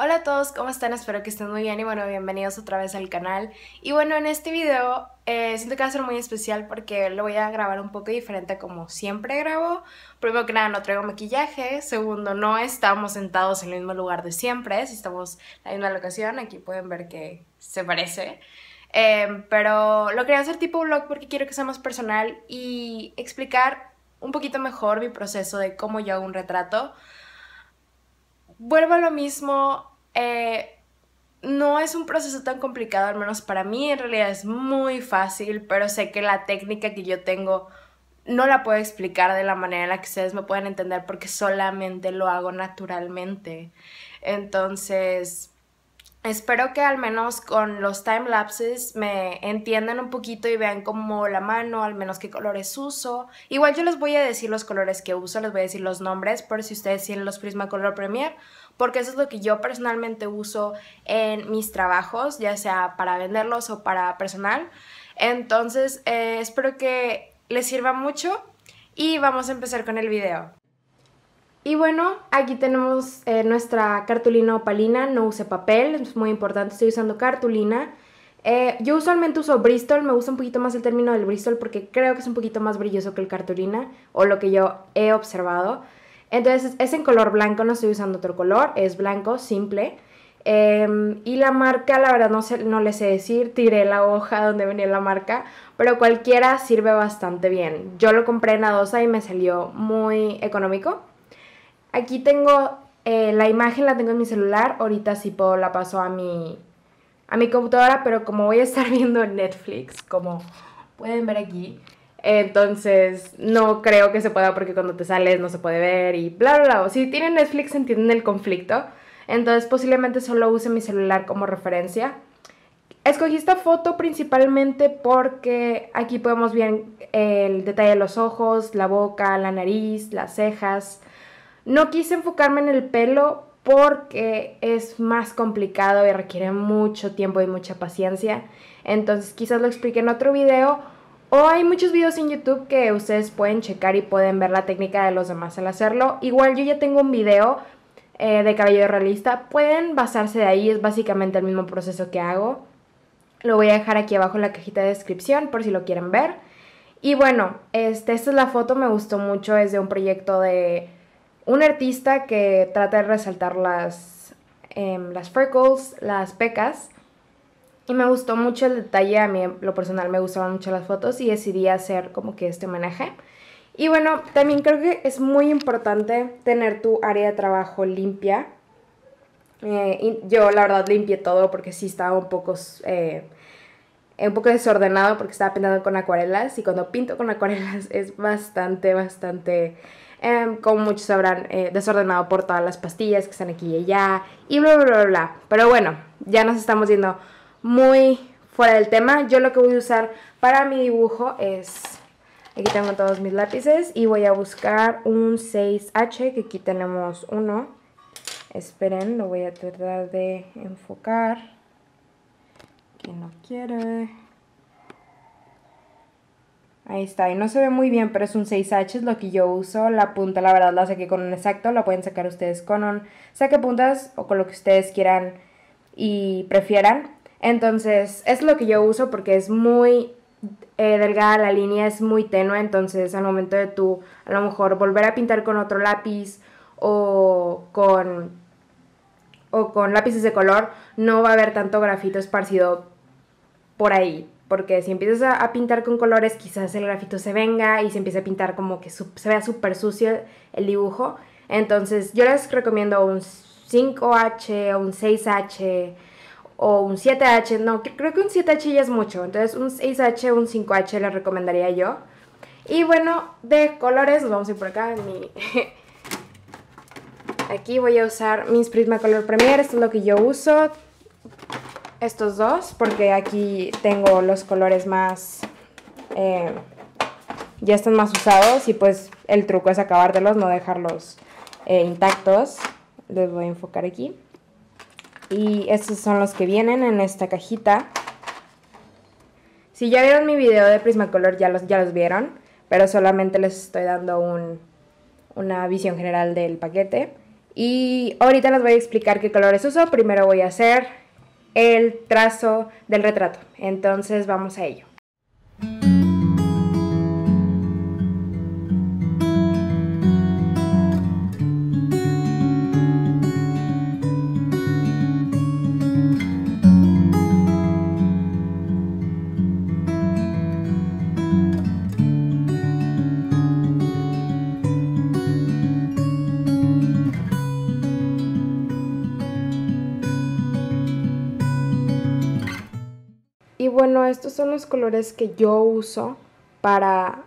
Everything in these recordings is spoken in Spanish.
Hola a todos, ¿cómo están? Espero que estén muy bien y bueno, bienvenidos otra vez al canal. Y bueno, en este video eh, siento que va a ser muy especial porque lo voy a grabar un poco diferente como siempre grabo. Primero que nada, no traigo maquillaje. Segundo, no estamos sentados en el mismo lugar de siempre, si estamos en la misma locación. Aquí pueden ver que se parece. Em, pero lo quería hacer tipo vlog porque quiero que sea más personal y explicar un poquito mejor mi proceso de cómo yo hago un retrato vuelvo a lo mismo, eh, no es un proceso tan complicado, al menos para mí en realidad es muy fácil, pero sé que la técnica que yo tengo no la puedo explicar de la manera en la que ustedes me pueden entender porque solamente lo hago naturalmente. Entonces, Espero que al menos con los time lapses me entiendan un poquito y vean cómo la mano, al menos qué colores uso. Igual yo les voy a decir los colores que uso, les voy a decir los nombres por si ustedes tienen los Prismacolor Premier, porque eso es lo que yo personalmente uso en mis trabajos, ya sea para venderlos o para personal. Entonces, eh, espero que les sirva mucho y vamos a empezar con el video. Y bueno, aquí tenemos eh, nuestra cartulina opalina, no use papel, es muy importante, estoy usando cartulina. Eh, yo usualmente uso Bristol, me gusta un poquito más el término del Bristol porque creo que es un poquito más brilloso que el cartulina, o lo que yo he observado. Entonces es en color blanco, no estoy usando otro color, es blanco, simple. Em, y la marca, la verdad no, sé, no le sé decir, tiré la hoja donde venía la marca, pero cualquiera sirve bastante bien. Yo lo compré en Adosa y me salió muy económico. Aquí tengo eh, la imagen, la tengo en mi celular. Ahorita sí puedo, la paso a mi, a mi computadora, pero como voy a estar viendo Netflix, como pueden ver aquí, entonces no creo que se pueda porque cuando te sales no se puede ver y bla, bla, bla. Si tienen Netflix entienden el conflicto. Entonces posiblemente solo use mi celular como referencia. Escogí esta foto principalmente porque aquí podemos ver el detalle de los ojos, la boca, la nariz, las cejas. No quise enfocarme en el pelo porque es más complicado y requiere mucho tiempo y mucha paciencia. Entonces quizás lo explique en otro video. O hay muchos videos en YouTube que ustedes pueden checar y pueden ver la técnica de los demás al hacerlo. Igual yo ya tengo un video eh, de cabello realista. Pueden basarse de ahí, es básicamente el mismo proceso que hago. Lo voy a dejar aquí abajo en la cajita de descripción por si lo quieren ver. Y bueno, este, esta es la foto, me gustó mucho, es de un proyecto de un artista que trata de resaltar las, em, las freckles, las pecas. Y me gustó mucho el detalle, a mí lo personal me gustaban mucho las fotos y decidí hacer como que este homenaje. Y bueno, también creo que es muy importante tener tu área de trabajo limpia. Eh, yo la verdad limpié todo porque sí estaba un poco, eh, un poco desordenado porque estaba pintando con acuarelas y cuando pinto con acuarelas es bastante, bastante Em, como muchos sabrán, eh, desordenado por todas las pastillas que están aquí y allá, y bla, bla, bla, bla. Pero bueno, ya nos estamos yendo muy fuera del tema. Yo lo que voy a usar para mi dibujo es... Aquí tengo todos mis lápices y voy a buscar un 6H, que aquí tenemos uno. Esperen, lo voy a tratar de enfocar. Quien no quiere... Ahí está, y no se ve muy bien, pero es un 6H, es lo que yo uso. La punta, la verdad, la saqué con un exacto, la pueden sacar ustedes con un saque puntas o con lo que ustedes quieran y prefieran. Entonces, es lo que yo uso porque es muy eh, delgada la línea, es muy tenue, entonces al momento de tú a lo mejor volver a pintar con otro lápiz o con, o con lápices de color, no va a haber tanto grafito esparcido por ahí porque si empiezas a, pintar con colores, quizás el grafito se venga y se empieza a pintar como que se vea súper sucio el dibujo. Entonces yo les recomiendo un 5H o un 6H o un 7H. No, creo que un 7H ya es mucho. Entonces un 6H o un 5H les recomendaría yo. Y bueno, de colores, nos vamos a ir por acá. Aquí voy a usar mis Prismacolor Premier, esto es lo que yo uso estos dos porque aquí tengo los colores más... Eh, ya están más usados y pues el truco es acabártelos, no dejarlos eh, intactos. Les voy a enfocar aquí. Y estos son los que vienen en esta cajita. Si ya vieron mi video de Prismacolor ya los, ya los vieron, pero solamente les estoy dando un, una visión general del paquete. Y ahorita les voy a explicar qué colores uso. Primero voy a hacer el trazo del retrato. Entonces vamos a ello. Los colores que yo uso para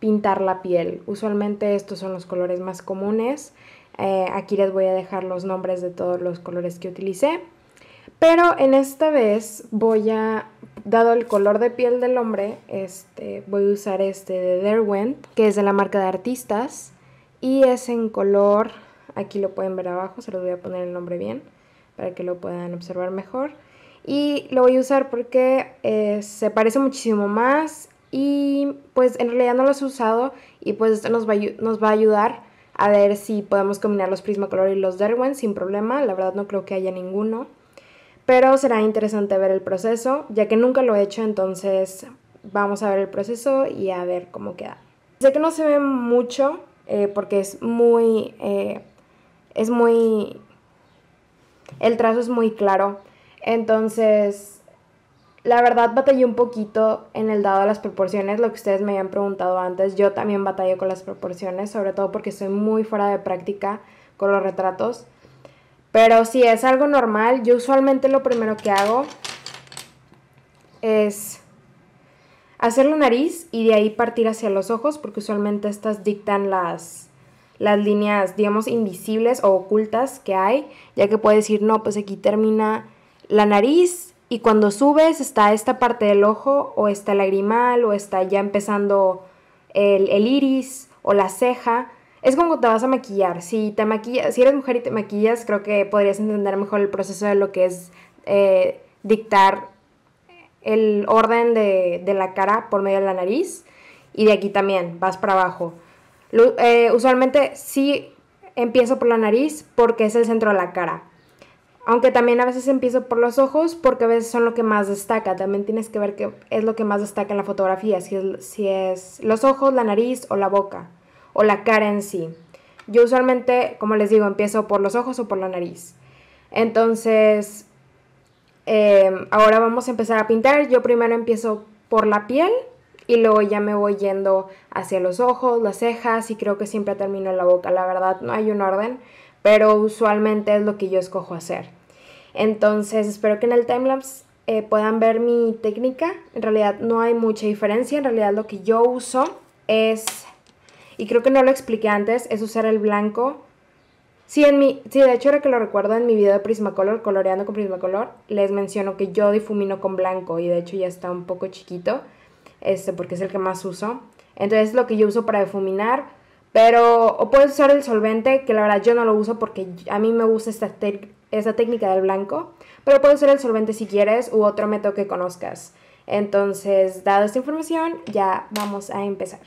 pintar la piel. Usualmente estos son los colores más comunes. Eh, aquí les voy a dejar los nombres de todos los colores que utilicé. Pero en esta vez voy a, dado el color de piel del hombre, este, voy a usar este de Derwent, que es de la marca de artistas. Y es en color, aquí lo pueden ver abajo, se los voy a poner el nombre bien para que lo puedan observar mejor. Y lo voy a usar porque eh, se parece muchísimo más y pues en realidad no los he usado y pues esto nos va, nos va a ayudar a ver si podemos combinar los Prismacolor y los Derwent sin problema. La verdad no creo que haya ninguno. Pero será interesante ver el proceso, ya que nunca lo he hecho, entonces vamos a ver el proceso y a ver cómo queda. Sé que no se ve mucho eh, porque es muy... Eh, es muy... El trazo es muy claro entonces, la verdad batallé un poquito en el dado de las proporciones, lo que ustedes me habían preguntado antes. Yo también batallé con las proporciones, sobre todo porque estoy muy fuera de práctica con los retratos. Pero si es algo normal, yo usualmente lo primero que hago es hacer la nariz y de ahí partir hacia los ojos, porque usualmente estas dictan las, las líneas, digamos, invisibles o ocultas que hay, ya que puedes decir, no, pues aquí termina la nariz y cuando subes está esta parte del ojo o está el lagrimal o está ya empezando el, iris o la ceja. Es como te vas a maquillar. Si, te maquillas, si eres mujer y te maquillas, creo que podrías entender mejor el proceso de lo que es eh, dictar el orden de, la cara por medio de la nariz. Y de aquí también, vas para abajo. Eh, usualmente sí empiezo por la nariz porque es el centro de la cara. Aunque también a veces empiezo por los ojos porque a veces son lo que más destaca. También tienes que ver qué es lo que más destaca en la fotografía. Si es, los ojos, la nariz o la boca. O la cara en sí. Yo usualmente, como les digo, empiezo por los ojos o por la nariz. Entonces, em, ahora vamos a empezar a pintar. Yo primero empiezo por la piel y luego ya me voy yendo hacia los ojos, las cejas y creo que siempre termino en la boca. La verdad, no hay un orden pero usualmente es lo que yo escojo hacer. Entonces espero que en el timelapse eh, puedan ver mi técnica. En realidad no hay mucha diferencia, en realidad lo que yo uso es, y creo que no lo expliqué antes, es usar el blanco. Sí, en mi, sí, de hecho ahora que lo recuerdo en mi video de Prismacolor, coloreando con Prismacolor, les menciono que yo difumino con blanco y de hecho ya está un poco chiquito, este, porque es el que más uso. Entonces lo que yo uso para difuminar pero, o puedes usar el solvente, que la verdad yo no lo uso porque a mí me gusta esta, esta técnica del blanco. Pero puedes usar el solvente si quieres u otro método que conozcas. Entonces, dada esta información, ya vamos a empezar.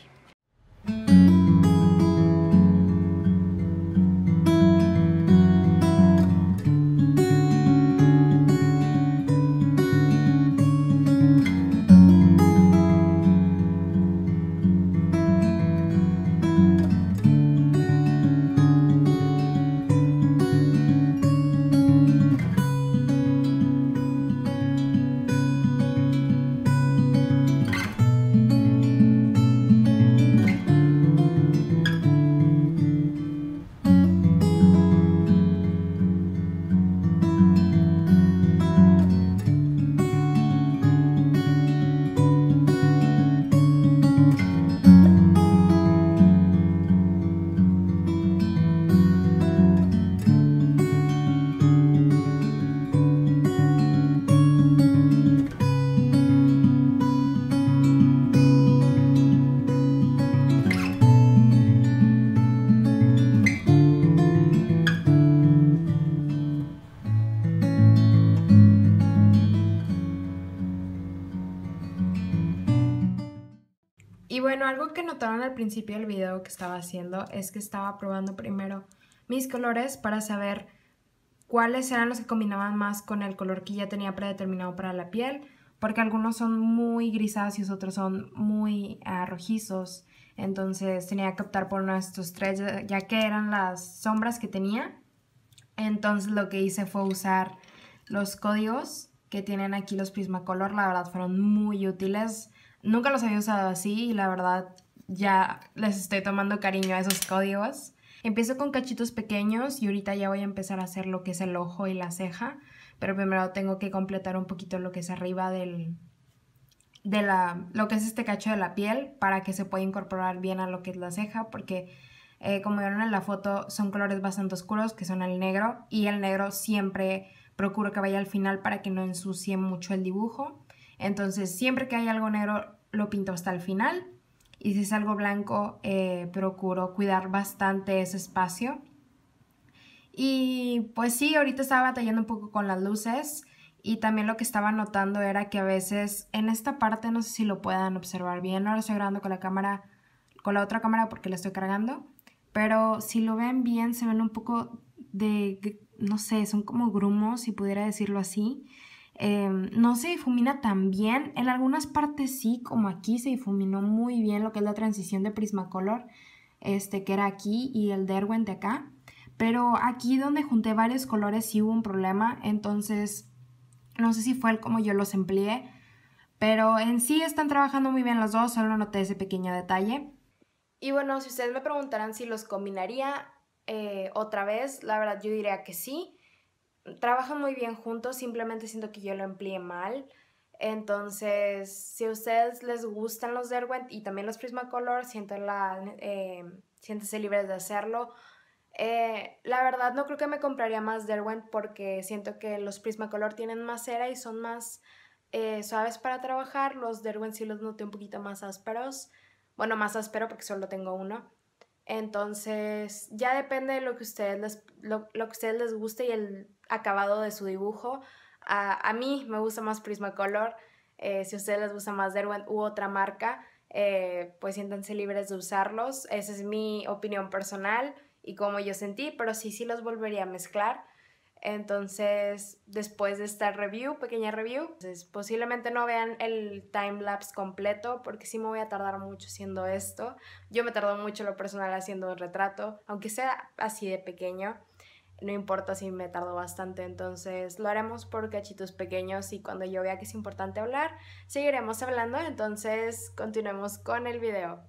Y bueno, algo que notaron al principio del video que estaba haciendo es que estaba probando primero mis colores para saber cuáles eran los que combinaban más con el color que ya tenía predeterminado para la piel, porque algunos son muy grisáceos, otros son muy ah, rojizos. Entonces tenía que optar por uno de estos tres, ya que eran las sombras que tenía. Entonces lo que hice fue usar los códigos que tienen aquí los Prismacolor. La verdad fueron muy útiles. Nunca los había usado así y la verdad ya les estoy tomando cariño a esos códigos. Empiezo con cachitos pequeños y ahorita ya voy a empezar a hacer lo que es el ojo y la ceja, pero primero tengo que completar un poquito lo que es arriba del, de la, lo que es este cacho de la piel para que se pueda incorporar bien a lo que es la ceja, porque eh, como vieron en la foto son colores bastante oscuros que son el negro y el negro siempre procuro que vaya al final para que no ensucie mucho el dibujo. Entonces siempre que hay algo negro lo pinto hasta el final y si es algo blanco eh, procuro cuidar bastante ese espacio. Y pues sí, ahorita estaba batallando un poco con las luces y también lo que estaba notando era que a veces en esta parte, no sé si lo puedan observar bien, ahora estoy grabando con la cámara, con la otra cámara porque la estoy cargando, pero si lo ven bien se ven un poco de, no sé, son como grumos, si pudiera decirlo así. Em, no se difumina tan bien. En algunas partes sí, como aquí se difuminó muy bien lo que es la transición de Prismacolor, este, que era aquí, y el Derwent de acá. Pero aquí donde junté varios colores sí hubo un problema, entonces no sé si fue el como yo los empleé. Pero en sí están trabajando muy bien los dos, solo noté ese pequeño detalle. Y bueno, si ustedes me preguntaran si los combinaría eh, otra vez, la verdad yo diría que sí trabajan muy bien juntos, simplemente siento que yo lo empleé mal. Entonces, si a ustedes les gustan los Derwent y también los Prismacolor, eh, siéntense libres de hacerlo. Eh, la verdad no creo que me compraría más Derwent porque siento que los Prismacolor tienen más cera y son más eh, suaves para trabajar. Los Derwent sí los noté un poquito más ásperos. Bueno, más áspero porque solo tengo uno. Entonces, ya depende de lo que ustedes les, lo que ustedes les guste y el acabado de su dibujo. A, mí me gusta más Prismacolor. Eh, si a ustedes les gusta más Derwent u otra marca, eh, pues siéntanse libres de usarlos. Esa es mi opinión personal y como yo sentí, pero sí, sí los volvería a mezclar. Entonces, después de esta review, pequeña review, pues posiblemente no vean el time lapse completo porque sí me voy a tardar mucho haciendo esto. Yo me tardo mucho lo personal haciendo el retrato, aunque sea así de pequeño no importa si me tardo bastante, entonces lo haremos por cachitos pequeños y cuando yo vea que es importante hablar, seguiremos hablando, entonces continuemos con el video.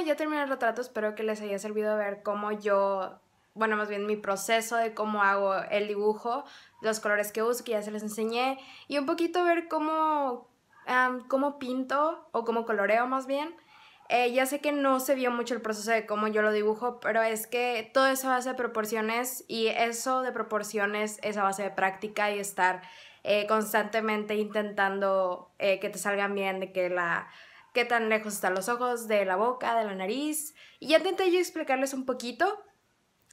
Ya terminé el retrato, espero que les haya servido ver cómo yo, bueno, más bien mi proceso de cómo hago el dibujo, los colores que uso, que ya se les enseñé, y un poquito ver cómo, cómo pinto o cómo coloreo más bien. Eh, ya sé que no se vio mucho el proceso de cómo yo lo dibujo, pero es que todo eso a base de proporciones y eso de proporciones es a base de práctica y estar eh, constantemente intentando eh, que te salgan bien, de que la qué tan lejos están los ojos de la boca, de la nariz. Y ya intenté yo explicarles un poquito.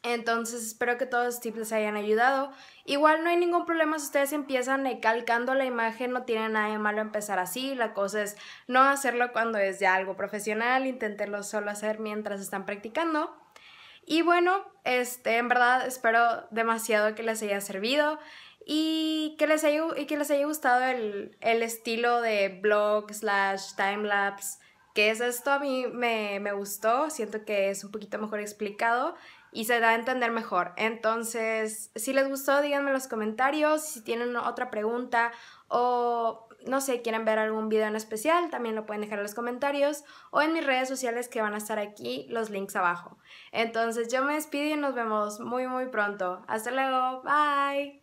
Entonces espero que todos los tips les hayan ayudado. Igual no hay ningún problema si ustedes empiezan calcando la imagen, no tiene nada de malo empezar así. La cosa es no hacerlo cuando es ya algo profesional, inténtenlo solo hacer mientras están practicando. Y bueno, este, en verdad espero demasiado que les haya servido y que les haya, y que les haya gustado el, estilo de blog slash timelapse que es esto a mí me, me, gustó, siento que es un poquito mejor explicado y se da a entender mejor. Entonces, si les gustó, díganme en los comentarios, si tienen otra pregunta o no sé, quieren ver algún video en especial, también lo pueden dejar en los comentarios o en mis redes sociales que van a estar aquí, los links abajo. Entonces, yo me despido y nos vemos muy muy pronto. Hasta luego, bye.